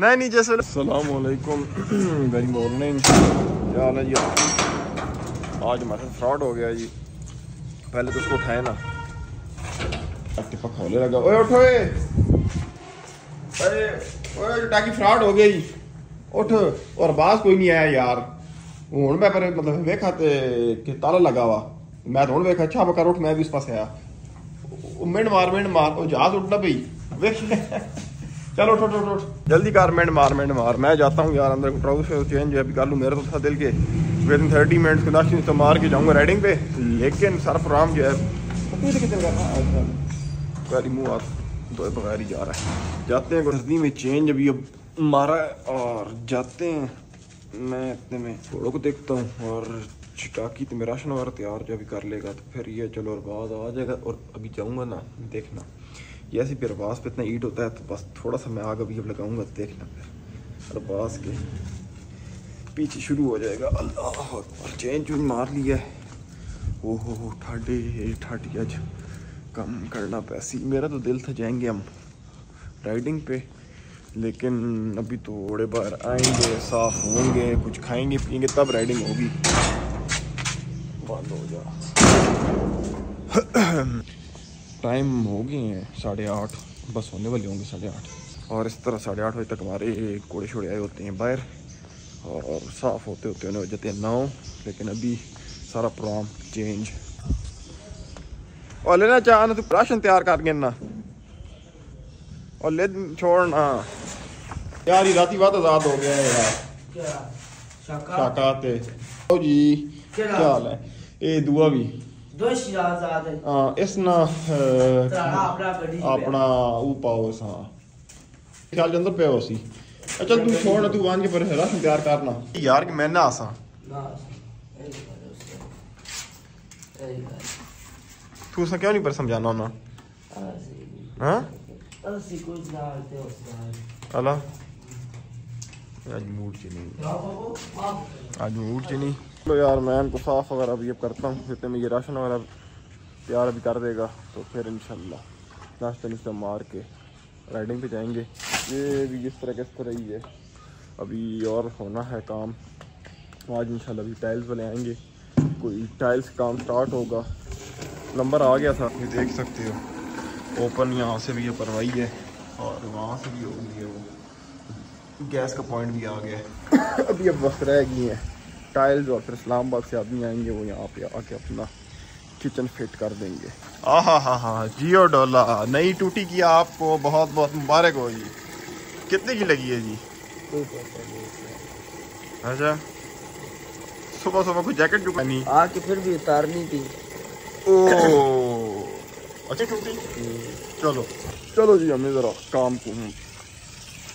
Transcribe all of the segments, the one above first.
मैं नीचे से सलाम वेरी मॉर्निंग क्या हाल है जी? आज हमारे फ्रॉड हो गया जी। पहले तो उसको उठाए ना। टिपा खोले लगा। ओए, उठो अरे, ओए, टाकी फ्रॉड हो गई। उठ। और बाज कोई नहीं आया यार। हूँ मैं पर मतलब वेखा ते कि ताला लगा हुआ मैं तो हूँ वेखा अच्छा कर उठ, मैं भी उस पास आया। मिनट मार मिनट मार। और जहाज़ उठना पी चलो, उठ उठ उठ जल्दी कार, मिनट मार मिनट मार। मैं जाता हूँ यार, अंदर ट्राउज़र चेंज है अभी कर लूँ मेरा तो था दिल के। विद इन थर्टी मिनट्स के नाश्ते तो मार के जाऊँगा राइडिंग पे। लेकिन सर प्रोग्राम जो है गाड़ी मुँह हाथ दो बगैर ही जा रहा है। जाते हैं गर्दी में चेंज अभी अब मारा है और जाते हैं। मैं इतने में घोड़ों को देखता हूँ और चिटाकी तो मेरा राशन वगैरह तैयार जो अभी कर लेगा तो फिर ये चलो और बाद आ जाएगा और अभी जाऊँगा ना, देखना। ये ऐसे फिर अरबास पे इतना ईट होता है तो बस थोड़ा सा मैं आग अभी अब लगाऊँगा देखना फिर। अरबास के पीछे शुरू हो जाएगा। अल्लाह और चेंज चून मार लिया है। ओहो, ठाडे, ठाडी, आज कम करना पैसी। मेरा तो दिल था जाएँगे हम राइडिंग पे, लेकिन अभी तो थोड़े बार आएँगे, साफ़ होंगे, कुछ खाएँगे, पियेंगे, तब राइडिंग होगी। बंद हो जा। टाइम हो गए हैं साढ़े आठ। बस होने वाले होंगे साढ़े आठ। और इस तरह साढ़े आठ बजे तक हमारे कोड़े छोड़े आए होते हैं बाहर। और साफ़ होते होते होने हो जाते हैं नौ लेकिन अभी सारा प्रोग्राम चेंज और लेना चाहना तू राशन तैयार कर गिनना और ले छोड़ना। यार ये राती बात आज़ाद हो गया है यार। शाकाते ओ जी क्या? हाल है? ये दुआ भी। ਦੋ ਸ਼ਿਰਾਜ਼ਾਦ ਹੈ ਹਾਂ ਇਸ ਨਾ ਆਪਣਾ ਉਹ ਪਾਓ ਇਸ ਹਾਂ। ਖਿਆਲ ਦੇ ਅੰਦਰ ਪਿਆ ਸੀ। ਅੱਛਾ ਤੂੰ ਛੋੜ ਤੂੰ ਵਾਂਝ ਪਰ ਹੈਰਾ ਪਿਆਰ ਕਰਨਾ। ਯਾਰ ਕਿ ਮੈਂ ਨਾ ਆਸਾਂ ਤੂੰ ਸਾ ਕਿਉਂ ਨਹੀਂ ਪਰ ਸਮਝਾਣਾ ਉਹਨਾਂ ਹਾਂ? ਅਸੀਂ ਕੋਈ ਨਾਲ ਤੇ ਉਸ ਨਾਲ। ਹਲਾ। ਅੱਜ ਮੂਡ ਚ ਨਹੀਂ। ਅੱਜ ਮੂਡ ਚ ਨਹੀਂ। तो यार मैं इनको साफ़ वगैरह अभी अब करता हूँ जितने में ये राशन वगैरह तैयार अभी कर देगा तो फिर इंशाल्लाह नाश्ता नुश्ता मार के राइडिंग पे जाएँगे। ये भी इस तरह किस तरह ही है। अभी और होना है काम। आज इंशाल्लाह अभी टाइल्स वाले आएँगे। कोई टाइल्स काम स्टार्ट होगा। नंबर आ गया था। ये देख सकते हो। ओपन यहाँ से भी ये परवाई है और वहाँ से भी होगी है वो। गैस का पॉइंट भी आ गया है। अभी अब वक्त रह गई है। टाइल्स और फिर इस्लामाबाद से आदमी आएँगे वो यहाँ पे आके अपना किचन फिट कर देंगे। हाँ हाँ हाँ जियो डोला नई टूटी किया आपको बहुत बहुत मुबारक हो जी। कितने की लगी है जी? अच्छा। सुबह सुबह कोई जैकेट पहनी आके फिर भी उतारनी थी। ओ अच्छी टूटी। चलो। चलो जी हमें जरा काम को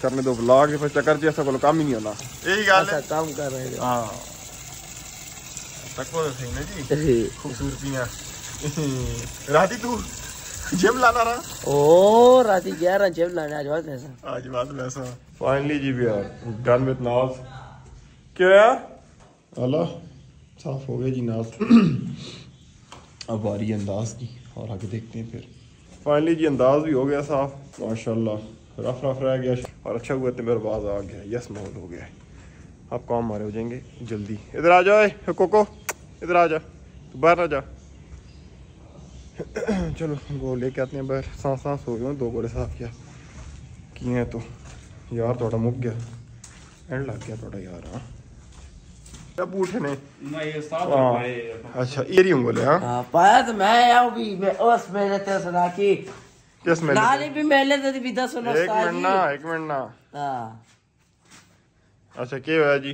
करने दो। ब्लॉग फिर चक्कर जी ऐसा कोई काम ही नहीं होना। यही गल है। काम कर रहे हो। हाँ। तको तो सही ना जी खूबसूरतियाँ राती तू जिम लाना रहा ओ राती ग्यारह जेब लाने आज बात ऐसा आज बात वैसा फाइनली जी आर डन विद नाज क्या अल्लाह साफ़ हो गया जी नाज अब बारी है अंदाज की और आगे देखते हैं फिर फाइनली जी अंदाज भी हो गया साफ़ माशाल्लाह रफ रफ रह गया और अच्छा हुआ तो मेरे आ गया यस मोड हो गया अब काम हमारे हो जाएँगे जल्दी इधर आ जाओ कोको इधर आ जा तू बाहर आ जा। चलो गो लेके आते हैं बाहर। सांस सांस हो गए दो गोले साफ़ किया? किए तो। यार थोड़ा मुक गया। एंड लग गया थोड़ा यार हाँ। हाँ अच्छा ये उंगले हाँ। हाँ पाया तो मैं आया उस मेरे ते सुना की किसमें नाली भी मेले ते भी दस सुनो एक मिनट ना एक मिनट ना। हाँ। अच्छा होया जी?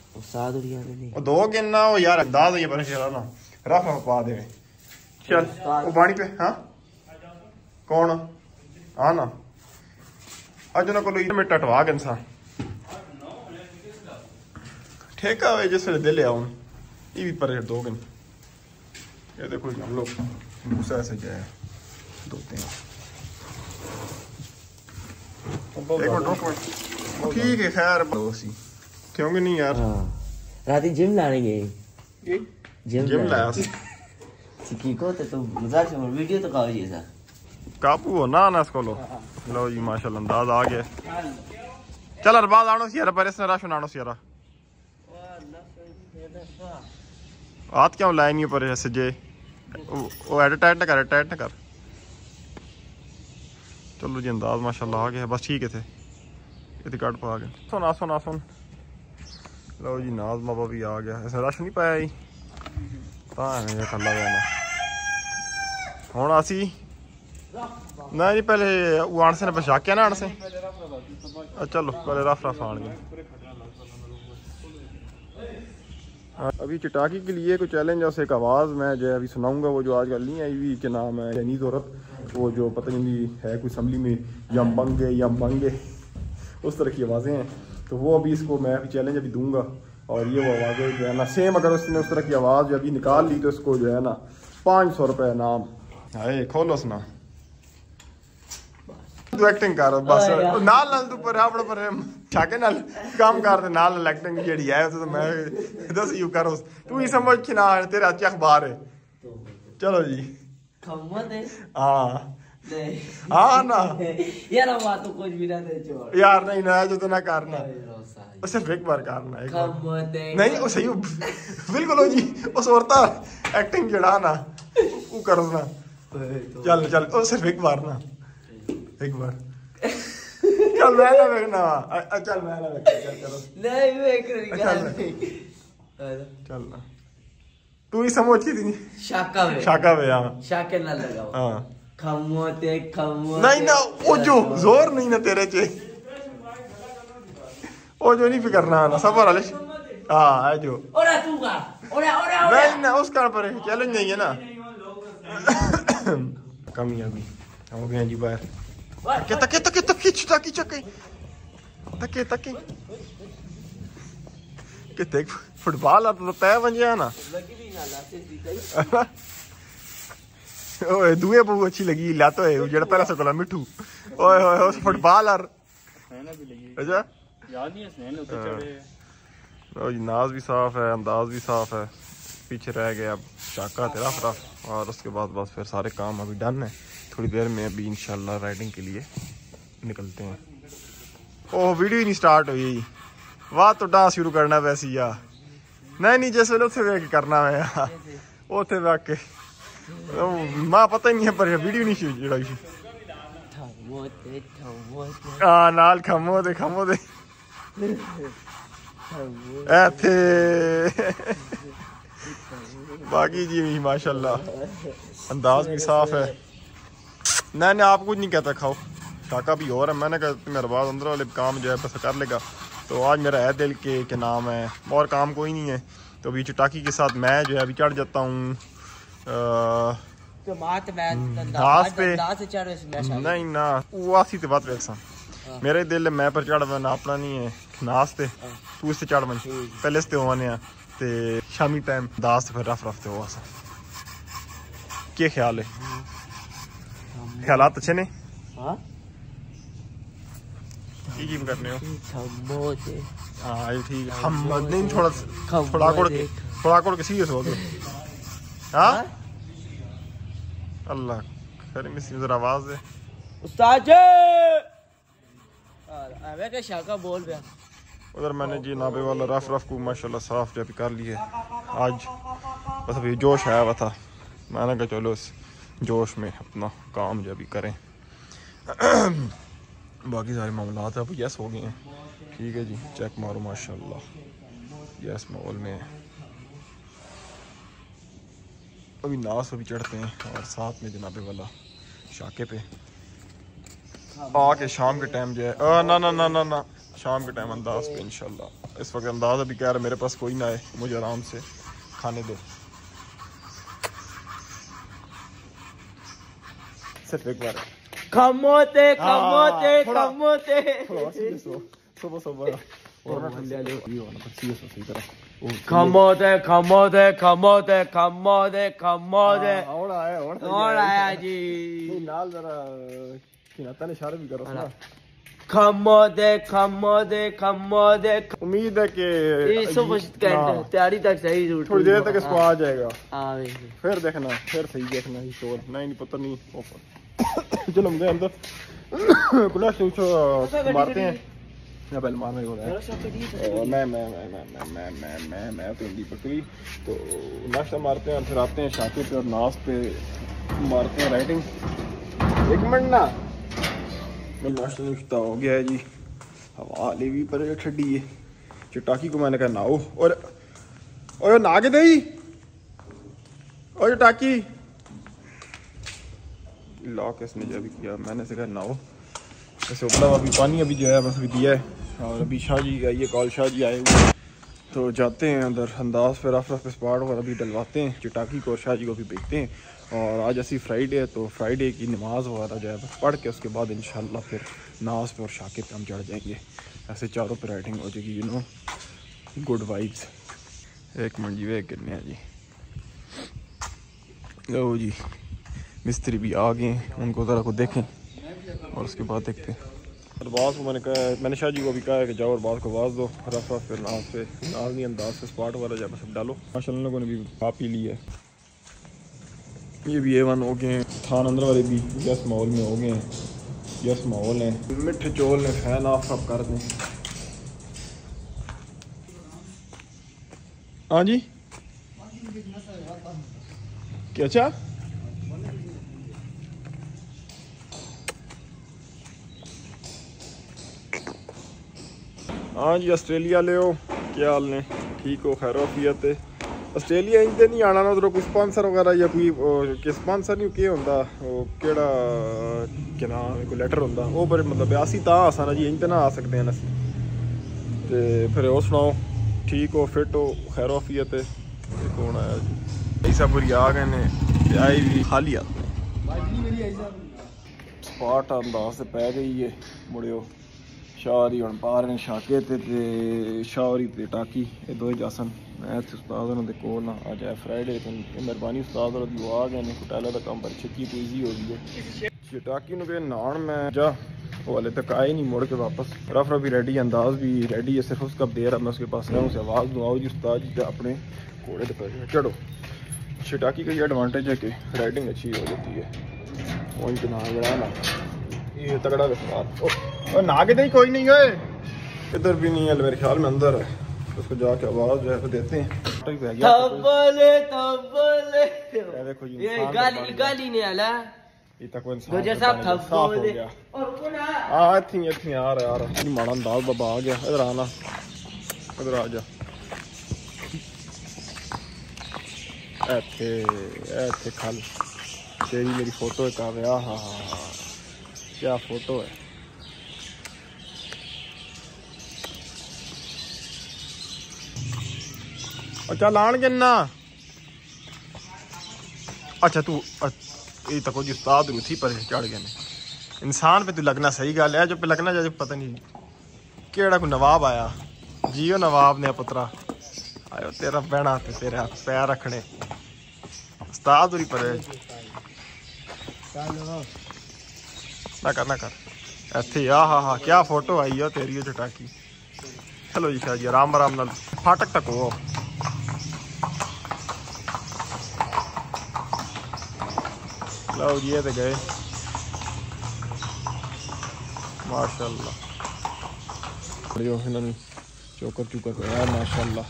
ਉਸਤਾਦ ਉੜੀਆਂ ਦੇ ਨਹੀਂ ਉਹ ਦੋ ਕਿੰਨਾ ਉਹ ਯਾਰ ਅੰਦਾਜ਼ ਹੀ ਪਰ ਸ਼ਰਾ ਨਾ ਰਫ ਪਾ ਦੇਵੇ ਚਲ ਉਹ ਬਾਣੀ ਪੇ ਹਾਂ ਕੌਣ ਆ ਨਾ ਅੱਜ ਉਹਨਾਂ ਕੋਲ ਇਹ ਮਿੱਟਾ ਟਵਾ ਗਏ ਸਾਂ ਠੇਕਾ ਹੋਵੇ ਜਿਸ ਵੇਲੇ ਦਿਲ ਆਉਣ ਇਹ ਵੀ ਪਰੇ ਦੋ ਗਨ ਇਹ ਦੇਖੋ ਜੀ ਹਮ ਲੋਗ ਗੁੱਸਾ ਐਸੇ ਜਾਇਆ दो तीन ठीक है खैर दोस्ती क्योंकि नहीं यार। हाँ। राती जिम लाने गए। जिम जिम लाया सी को तो तुम मज़ाक से वीडियो तो कहो जैसा। काबू हो ना ना इसको लो। लो जी माशाल्लाह अंदाज आ गया। चल अरबाज आनो सियारा पर इसने राशन आनो सियारा। हाथ क्यों लाए नहीं ऊपर ऐसे जे? वो एड ना कर ना कर। चलो जी अंदाज माशाल्लाह आ गया। बस ठीक है थे ये कट पा गए। सुन आ सुन आ सुन। लो जी नाज बाबा भी आ गया ऐसे रश नहीं पाया जी ਤਾਂ ਐਵੇਂ ਖੱਲਾ ਜਾਣਾ ਹੁਣ ਅਸੀਂ ਨਾ ਜੀ ਪਹਿਲੇ ਉਹ ਆਣ ਸੇ ਨੇ ਬਚਾ ਕੇ ਨਾ ਆਣ ਸੇ अच्छा, चलो पहले रफ रफ आन गए हाँ, अभी चटाकी के लिए कोई चैलेंज है उसे एक आवाज़ मैं जो है अभी सुनाऊंगा वो जो आजकल नहीं आई हुई के नाम है जनीज औरत वो जो पता नहीं है कोई असम्बली में यम बंगे यम बंगे उस तरह की आवाज़ें हैं तो वो अभी इसको मैं अभी चैलेंज अभी दूंगा और ये वो आवाज़ें जो है ना सेम अगर उसने उस तरह की आवाज़ जो अभी निकाल ली तो इसको जो है ना पाँच सौ रुपये नाम हाय खोलो सुना ਤੂੰ ਐਕਟਿੰਗ ਕਰ ਬਸ ਆ ਯਾਰ। ਨਾਲ ਨਾਲ ਤੂੰ ਪਰ ਆਪਣੇ ਪਰ ਛਾਕੇ ਨਾਲ ਕੰਮ ਕਰ ਤੇ ਨਾਲ ਨਾਲ ਐਕਟਿੰਗ ਜਿਹੜੀ ਹੈ ਉਹ ਤਾਂ ਮੈਂ ਦੱਸ ਯੂ ਕਰ ਉਸ ਤੂੰ ਹੀ ਸਮਝ ਕਿ ਨਾ ਤੇਰਾ ਅੱਛਾ ਅਖਬਾਰ ਹੈ ਚਲੋ ਜੀ खम्मा दे ਹਾਂ नहीं हाँ ना यार हम बात तो कुछ भी ना दे छोड़ यार नहीं ना जो तो ना करना तो सिर्फ एक बार करना एक बार नहीं वो सही बिल्कुल हो जी उस औरता एक्टिंग जड़ा ना वो करो ना चल चल वो सिर्फ एक बार ना एक बार चल मैं ना देखना चल मैं ना देखना चल करो नहीं मैं एक चल ना तू ही समझ की थी शाका में शाका में हां शाके ना लगा हां खमोते खमोते नहीं ना वो जो ज़ोर नहीं ना तेरे चे। वो जो नहीं फिकर ना सबर अलिश हाँ है जो। ओरा तू का ओरा ओरा। नहीं ना उसका पर चैलेंज नहीं है ना। कामयाबी हो गया जी बाहर। तके तके तके तके तके तके तके तके। किथे फुटबॉल तय वंजे ना। ओए दुए बहु अच्छी लगी ला तो है जेड़ा पहला सकोला मिठू। ओए ओए उस फुटबॉल आर सहना भी लगी। अच्छा? याद नहीं है सहन उतर हाँ। चढ़े। लो जी नाज भी साफ़ है अंदाज भी साफ़ है। पीछे रह गया अब शाका तेरा रफ और उसके बाद बस फिर सारे काम अभी डन है। थोड़ी देर में अभी इंशाल्लाह राइडिंग के लिए निकलते हैं। ओह वीडियो ही नहीं स्टार्ट हुई। वाह तो डांस शुरू करना वैसे या। नहीं नहीं जैसे उसे करना है उथे वे के माँ पता ही नहीं है वीडियो नहीं हाँ नाल खमो दे खमो दे बाकी जी माशाल्लाह। अंदाज भी साफ़ है मैंने आप कुछ नहीं कहता खाओ टाका भी और है मैंने कहा मेरे बाद अंदर वाले काम जो है पैसा कर लेगा तो आज मेरा है दिल के, के नाम है और काम कोई नहीं है तो अभी चटाकी के साथ मैं जो है अभी चढ़ जाता हूँ। मात मैं दास पे दास चढ़ इसमें नहीं ना वो आसी ते बात वेक्सा मेरे दिल मैं पर चढ़ ना अपना नहीं है नास ते तू इससे चढ़ मन पहले से होने हैं ते शामी टाइम दास फिर रफ रफ ते हो आसा क्या ख्याल है ख्यालात अच्छे ने हां ਕੀ ਕੀ ਕਰਨੇ ਹੋ ਖੰਬੋ ਤੇ ਹਾਂ ਇਹ ਠੀਕ ਹਮ ਨਹੀਂ ਥੋੜਾ ਥੋੜਾ ਕੋਲ ਥੋੜਾ ਕੋਲ ਕਿਸੇ ਹੀ ਸੋਚ हो? हाँ? अल्लाह खैर मिस जरा आवाज़ दे। उस्ताद जी! अबे के शाका बोल बे। उधर मैंने जी नाबे वाला रफ रफ को माशाल्लाह साफ़ जब कर लिए। आज बस अभी जोश आया हुआ था। मैंने कहा चलो इस जोश में अपना काम जब भी करें। बाकी सारे मामला अब यस हो गए हैं। ठीक है जी चेक मारो माशाल्लाह। यस माहौल में। अभी नास पे भी चढ़ते हैं और साथ में जनाबे वाला शाके पे आके शाम के टाइम जो है ना ना ना ना ना शाम के टाइम अंदाज पे इंशाल्लाह इस वक्त अंदाज अभी कह रहा है मेरे पास कोई ना आए मुझे आराम से खाने दो सिर्फ़ एक बार खमोते खमोते हाँ, खमोते सुबह सुबह और सीरियस सही तरह खमोते खमोते खमोते खमोते खमोते और आया और आया जी नाल जरा ने इशारा भी करो ना उम्मीद है कि कुछ कहते तैयारी तक सही थोड़ी देर तक इसको आ जाएगा हाँ फिर देखना फिर सही देखना ही शोर नहीं नहीं पता नहीं ऊपर चलो हम अंदर कुला से मारते हैं या पहले मारना ही। रहा है और मैं मैं मैं मैं मैं मैं मैं मैं मैं तो तो नाश्ता मारते हैं और फिर आते हैं शाके पे और नाश पे। मारते हैं राइटिंग एक मिनट ना। नाश्ता नुश्ता हो गया है जी। हवा ले भी पर ठंडी है। चटाकी को मैंने कहा नाओ। और और ना के दई और टाकी लॉक इसने जो अभी किया मैंने से कहा नाओ। ऐसे उपला हुआ अभी पानी अभी जो है बस अभी दिया है। और अभी शाह जी है, कॉल शाह जी आए हुए तो जाते हैं अंदर, अंदाज फिर रफ रफ स्पॉट और अभी डलवाते हैं, चटाकी को और शाह जी को भी भेजते हैं। और आज ऐसी फ्राइडे है तो फ्राइडे की नमाज़ वगैरह जो है पढ़ के उसके बाद इंशाल्लाह फिर नाज पे और शाके पे हम चढ़ जाएँगे। ऐसे चारों पे राइटिंग हो जाएगी यू नो गुड वाइब्स एक मिनट जी वे करने जी। लो जी, मिस्त्री भी आ गए उनको ज़रा को देखें और उसके बाद देखते हैं। अरबाज को मैंने कहा, मैंने शाह जी को भी कहा है कि जाओ अरबाज को आवाज़ दो, रफ फिर नाज पे नाज नहीं, अंदाज से स्पॉट वाला जब सब डालो। माशा लोगों ने भी खा पी ली है। ये भी ए वन हो गए हैं। थान अंदर वाले भी यस माहौल में हो गए हैं। यस माहौल हैं। मिठे चोल ने फ़ैन ऑफ़ सब कर दें। हाँ जी? क्या अच्छा हाँ जी ਆਸਟ੍ਰੇਲੀਆ ਲਿਓ। ਕੀ ਹਾਲ ਨੇ? ਠੀਕ ਹੋ? ਖੈਰ ਵਫੀਅਤ ਤੇ। ਆਸਟ੍ਰੇਲੀਆ ਤੇ ਨਹੀਂ ਆਣਾ ਨਾ ਉਧਰੋਂ ਕੋਈ ਸਪਾਂਸਰ ਵਗੈਰਾ ਜਾਂ ਕੋਈ ਕਿ ਸਪਾਂਸਰ ਨਹੀਂ ਕੀ ਹੁੰਦਾ? ਉਹ ਕਿਹੜਾ ਕਿ ਨਾਮ ਕੋਈ ਲੈਟਰ ਹੁੰਦਾ? ਉਹ ਬੜੇ ਮਤਲਬ ਅਸੀਂ ਤਾਂ ਆਸਾਂ ਨਾ ਜੀ ਤੇ ਨਾ ਆ ਸਕਦੇ ਹਾਂ ਅਸੀਂ। ਤੇ ਫਿਰ ਉਹ ਸੁਣਾਓ ਠੀਕ ਹੋ ਫਿੱਟ ਹੋ ਖੈਰ ਵਫੀਅਤ ਤੇ। ਕੌਣ ਆਇਆ ਜੀ? ਸਭ ਬੁਰੀ ਆ ਗਏ ਨੇ ਤੇ ਆਈ ਵੀ ਖਾਲੀ ਆ ਸਪਾਟ ਅੰਦਾਜ਼ ਤੇ ਪੈ ਗਈ ਏ ਮੁੜਿਓ। शाह हम हूँ बाहर न शाके ते ते टाकी एह् दोए जासन। मैं इत्थे उस्ताद होरें दे कोल ना अज्ज ऐ फ्राइडे, तो ते मेहरबानी उस्ताद होरें दी दुआ गै होटैला दा कम्म बड़ी छेती तेज़ी हो गई है। चटाकी नु नान मैं जा वो वाले तक आए नहीं मुड़ के वापस। रफ रफ भी रेडी अंदाज भी रेडी है, सिर्फ़ उसका देर है मैं उसके पास। रहूँ उसे आवाज़ दुआओ जी उस्ताद जी अपने घोड़े के चढ़ो। शटाकी का ये एडवांटेज है कि राइडिंग अच्छी हो जाती है। वहीं पे ना। ये तगड़ा विस्तार। और कोई नहीं इधर भी नहीं है मेरे ख्याल में अंदर है। उसको जाके आवाज़ जो है देते हैं। तबले तबले ये गाली गाली ने आला। ये तो तक हो गया। आ बाबा गया। इधर आना। आ जा। खल। मेरी फ़ोटो का क्या फ़ोटो है? ਫੋਟੋ ਹੈ ਅੱਛਾ ਲਾਣ ਕਿੰਨਾ अच्छा तू ये तक जी उस्ताद रूथी पर चढ़ गए ने इंसान पे तू लगना सही गल है जो पे लगना जो पता नहीं केड़ा कोई नवाब आया जियो नवाब ने पुत्रा आयो तेरा बहना ते तेरे हाथ पैर रखने उस्ताद उरी पर ना कर ना कर ਇੱਥੇ ਆ ਹਾ ਹਾ ਕੀ ਫੋਟੋ ਆਈ ਆ ਤੇਰੀ ਉਹ ਚਟਾਕੀ ਚਲੋ ਜੀ ਸ਼ਾਹ ਜੀ ਆਰਾਮ ਆਰਾਮ ਨਾਲ ਫਾਟਕ ਤੱਕ ਹੋ लो ये तो गए। माशा जो चोकर चुकर कराया माशाला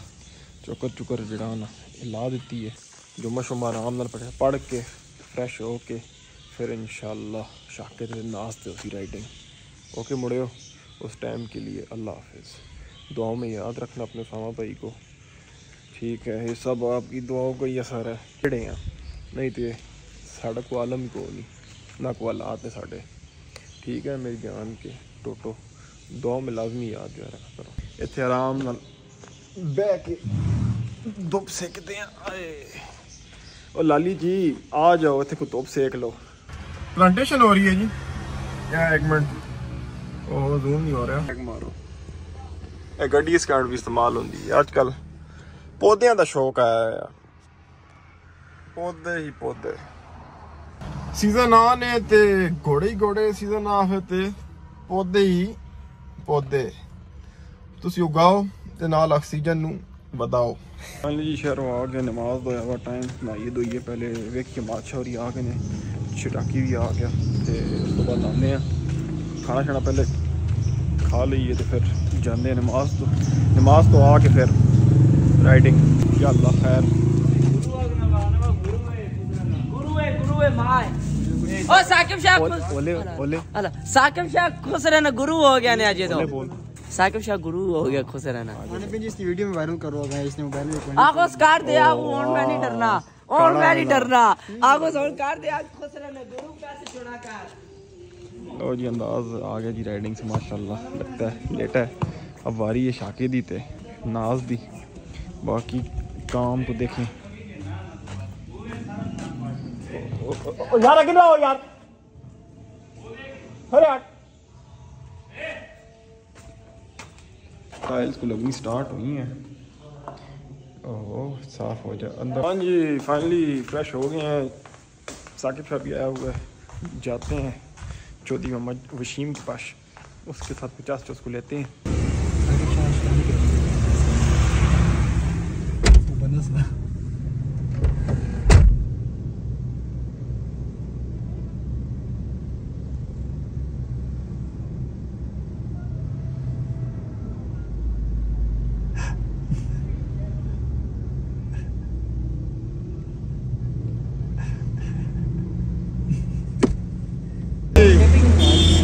चोकर चुकर जरा ना ला दी है जुम्मा शुमा आराम पढ़े पढ़ के फ्रैश हो के फिर इन शाके नाचते उसी राइडिंग ओके मुड़ियो, उस टाइम के लिए अल्लाह हाफिज़। दुआओं में याद रखना अपने सामा भाई को। ठीक है, ये सब आपकी दुआओं का ही असर है। हैं? नहीं तो ਸਾਡਾ ਕੋਈ ਆਲਮ ਕੋ ਨਹੀਂ ਨਾ ਕੋ ਹਾਲਾਤ ਨੇ ਸਾਡੇ। ਠੀਕ ਹੈ ਮੇਰੀ ਜਾਨ ਕੇ ਟੋਟੋ। ਦੋ ਮੇ ਯਾਦ ਜੋ ਰੱਖਿਆ ਕਰੋ। ਇੱਥੇ ਆਰਾਮ ਨਾਲ ਬਹਿ ਕੇ ਧੁੱਪ ਸੇਕਦੇ ਆ ਆਏ। ਉਹ ਲਾਲੀ ਜੀ ਆ ਜਾਓ ਇੱਥੇ ਕੋ ਧੁੱਪ ਸੇਕ ਲਓ। ਪਲਾਂਟੇਸ਼ਨ हो रही है जी या एक मिनट ओह जूम नहीं हो रहा एक मारो ਇਹ ਗੱਡੀ ਸਕਾਂਡ ਵੀ ਇਸਤੇਮਾਲ ਹੁੰਦੀ ਹੈ। ਅੱਜ ਕੱਲ ਪੌਦਿਆਂ ਦਾ ਸ਼ੌਕ ਆਇਆ ਆ ਪੌਦੇ ਹੀ ਪੌਦੇ। ਸੀਜ਼ਨ ਆਨ ਹੈ ਤੇ ਘੋੜੇ ਹੀ ਘੋੜੇ ਸੀਜ਼ਨ ਆਫ ਹੈ ਤੇ ਪੌਦੇ ਹੀ ਪੌਦੇ ਤੁਸੀਂ ਉਗਾਓ ਤੇ ਨਾਲ ਆਕਸੀਜਨ ਨੂੰ ਵਧਾਓ ਹਾਂਜੀ ਜੀ ਸ਼ਹਿਰੋਂ ਆ ਕੇ ਨਮਾਜ਼ ਦੋਇਆ ਵਾ ਟਾਈਮ ਨਾਈਏ ਦੋਈਏ ਪਹਿਲੇ ਵੇਖ ਕੇ ਮਾਛਾ ਹੋਰੀ ਆ ਗਏ ਨੇ ਛਟਾਕੀ ਵੀ ਆ ਗਿਆ ਤੇ ਉਸ ਤੋਂ ਬਾਅਦ ਆਉਂਦੇ ਆ ਖਾਣਾ ਛਣਾ ਪਹਿਲੇ ਖਾ ਲਈਏ ਤੇ ਫਿਰ ਜਾਂਦੇ ਨਮਾਜ਼ ਤੋਂ ਨਮਾਜ਼ ਤੋਂ ਆ ਕੇ ਫਿਰ ਰਾਈਡਿੰਗ ਯਾ ਅੱਲਾ ਖੈਰ ਗੁਰੂ ਹੈ ਗੁਰੂ ਹੈ ਮਾਏ ओ साकिब शाह ओले ओले साकिब शाह खुश रहना गुरु हो गया ने आज ये ओले तो साकिब शाह गुरु हो गया खुश रहना। इसकी वीडियो में वायरल करो इसने मोबाइल में आगो स्कार दे आगो मैं नहीं डरना। और मैं नहीं डरना। आगो स्कार दे खुश रहना गुरु कर। लो जी अंदाज आ गया जी राइडिंग से माशाल्लाह लगता है लेटा है। अब वारी है शाके दी ते नाज दी। बाकी काम को देखें। यार आगे ना हो यार। अरे यार। टाइल्स को लगनी स्टार्ट हुई हैं। ओह साफ़ हो जाए अंदर। हाँ जी फाइनली फ्रेश हो गए हैं। साकिब साहब भी आया हुआ है। जाते हैं। चौधरी मोहम्मद वशीम के पास। उसके साथ पचास चौस को लेते हैं।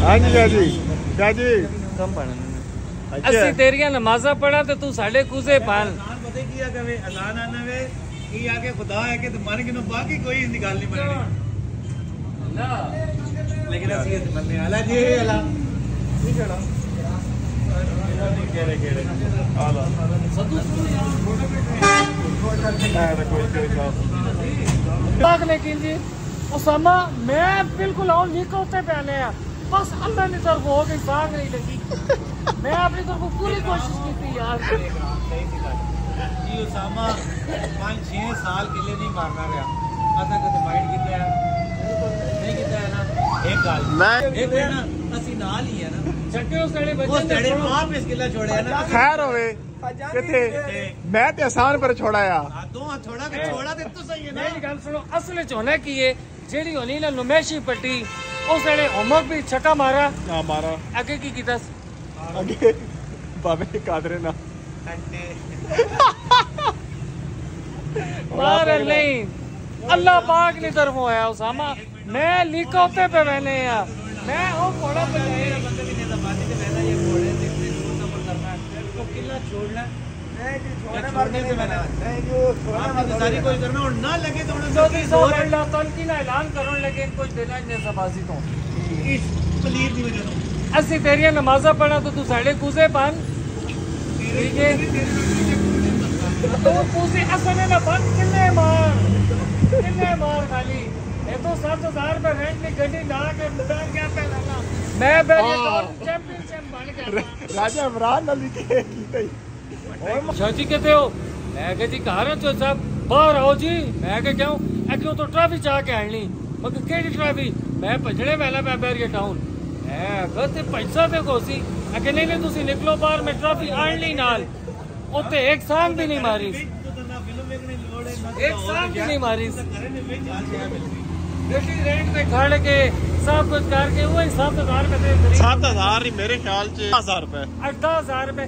हाँ जी क्या जी क्या जी कम पढ़ना असि तेरिया नमाजा पढ़ा तो तू साढ़े कुजे पाल पता किया कवे अजान आना वे की आके खुदा है के तुम्हारे किनो बाकी कोई निकाल नहीं पड़नी ना लेकिन असि ये बनने वाला जी अला ठीक है ना केड़े केड़े आला सतु फ़ोटो में लेकिन जी उसामा मैं बिल्कुल और वीक होते पहले हैं बस अल्लाह ने तरफ हो गई भाग नहीं लगी मैं अपनी तरफ पूरी कोशिश की थी यार ਜੀ ਉਸਾਮਾ 5-6 ਸਾਲ ਕਿਲੇ ਨਹੀਂ ਮਾਰਨਾ ਰਿਹਾ ਅਸਾਂ ਕਦੇ ਮਾਈਂਡ ਕੀਤਾ ਹੈ ਨਹੀਂ ਕੀਤਾ ਹੈ ਨਾ ਇੱਕ ਗੱਲ मैं ਇੱਕ ਹੈ ਨਾ ਅਸੀਂ ਨਾਲ ਹੀ ਹੈ ਨਾ छठे उस लड़े ਉਹ बच्चे ਤੇਰੇ ਆਪ ਇਸ ਕਿਲਾ ਛੋੜਿਆ ਨਾ खैर होवे किथे मैं ते आसान पर छोड़ाया ਆ ਦੋ ਹੱਥ ਛੋੜਾ ਤੇ ਛੋੜਾ ਤੇ ਤੂੰ ਸਹੀ ਹੈ ਨਾ मेरी गल सुनो असल च होना की है जेड़ी होनी पट्टी उस लड़े होमवर्क भी छक्का मारा? ना मारा। आगे की कीता? आगे। बाबे कादरे ना। मार नहीं। अल्लाह पाक ने तरफ़ होया उसामा। मैं लीक होते पे मैंने यार। मैं वो घोड़ा बजाया बंदे भी नहीं बात है वैसा ये घोड़े से इतने सफ़र करना है तो किला छोड़ना। नहीं छोड़ने से मैंने आपने तो सारी कोई करना और ना लगे तो उन्हें चौधरी सबकी साहब जोर अल्लाह तन की ना ऐलान करो लेकिन कुछ देना नहीं सबासी तो इस पलीर की वजह से ਅਸੀਂ ਤੇਰੀਆਂ ਨਮਾਜ਼ਾਂ ਪੜਾਂ ਤਾਂ ਤੂੰ ਸਾਡੇ ਕੂਜ਼ੇ ਪਾਣ ਠੀਕ ਹੈ ਤੂੰ ਕੂਜ਼ੇ ਅਸਨੇ ਨਾ ਬੰਦ ਕਿੰਨੇ ਮਾਰ ਕਿੰਨੇ ਮਾਰ ਖਾਲੀ ਇਹ ਤਾਂ 7000 ਰੁਪਏ ਰੈਂਟ ਦੀ ਗੱਡੀ ਲਾ ਕੇ ਬੈਠ ਗਿਆ ਪਹਿਲਾਂ ਮੈਂ ਬੈਠ ਚੈਂਪੀਅਨਸ਼ਿਪ ਬਣ ਗਿਆ राजा इमरान अली के कीते ਸ਼ਾਹ ਜੀ ਕਿਤੇ ਹੋ? ਮੈਂ ਕਿਹਾ ਜੀ ਘਰ ਹਾਂ ਚੋ ਸਾਹਿਬ ਬਾਹਰ ਆਓ ਜੀ। ਮੈਂ ਕਿਹਾ ਕਿਉਂ? ਇਹ ਤੋਂ ਟ੍ਰੈਫਿਕ ਜਾ ਕੇ ਆਣੀ ਮੈਂ ਕਿਹਾ ਕਿਹੜੀ ਟ੍ਰੈਫਿਕ ਮੈਂ ਭਜਣੇ ਵਾਲਾ ਮੈਂ ਬੈਰੀਆ ਟਾਊਨ ਮੈਂ ਕਿਹਾ ਤੇ ਪੈਸਾ ਤੇ ਕੋਸੀ ਅਕੇ ਨਹੀਂ ਨਹੀਂ ਤੁਸੀਂ ਨਿਕਲੋ ਬਾਹਰ ਮੈਂ ਟ੍ਰੈਫਿਕ ਆਣੀ ਨਾਲ। ਉੱਤੇ ਇੱਕ ਸਾਂਗ ਵੀ ਨਹੀਂ ਮਾਰੀ। ਇੱਕ ਸਾਂਗ ਵੀ ਨਹੀਂ ਮਾਰੀ। ਬੇਟੀ ਰੈਂਟ ਤੇ ਖੜ ਕੇ ਸਭ ਕੁਝ ਕਰਕੇ ਉਹ ਹੀ 7000 ਰੁਪਏ 7000 ਮੇਰੇ ਖਿਆਲ ਚ। 10000 ਰੁਪਏ। 10000 ਰੁਪਏ।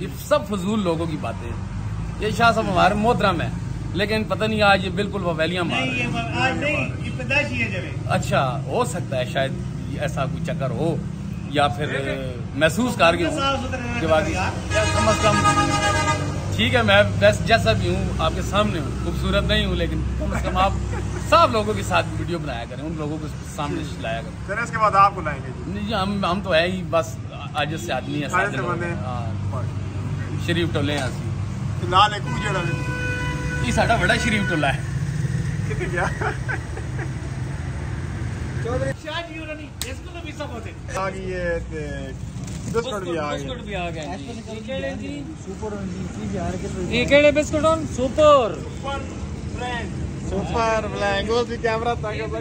ये सब फजूल लोगों की बातें हैं। ये शाह साहब हमारे मोहतरम है। लेकिन पता नहीं आज ये बिल्कुल ववेलियाँ मार रहे अच्छा हो सकता है शायद ऐसा कोई चक्कर हो या फिर महसूस कर कि बाकी कम अज कम ठीक है मैं बस जैसा भी हूँ आपके सामने हूँ खूबसूरत नहीं हूँ लेकिन कम अज कम आप सब लोगों के साथ वीडियो बनाया करें उन लोगों को सामने लाया करें। इसके बाद आप बुलाएँगे नहीं हम हम तो है ही बस आज से आदमी है। सारे सादे से लोग बंदे हैं। हैं। हाँ शरीफ टोले हैं ਅਸੀਂ ਤੇ ਨਾਲ ਇੱਕ ਉਹ ਜਿਹੜਾ ਇਹ ਸਾਡਾ ਬੜਾ ਸ਼ਰੀਫ ਟੋਲਾ ਹੈ ਕਿੱਥੇ ਗਿਆ शायद यूनानी इसको तो भी सब होते ਆ ਗਈ ਹੈ ਤੇ ਬਿਸਕੁਟ ਵੀ ਆ बिस्कुट ਗਏ भी आ गए जी ये केड़े जी सुपर जी यार के ये केड़े biscuit on super super blank ਉਹ ਵੀ ਕੈਮਰਾ ਤੱਕ ਲੱਗਾ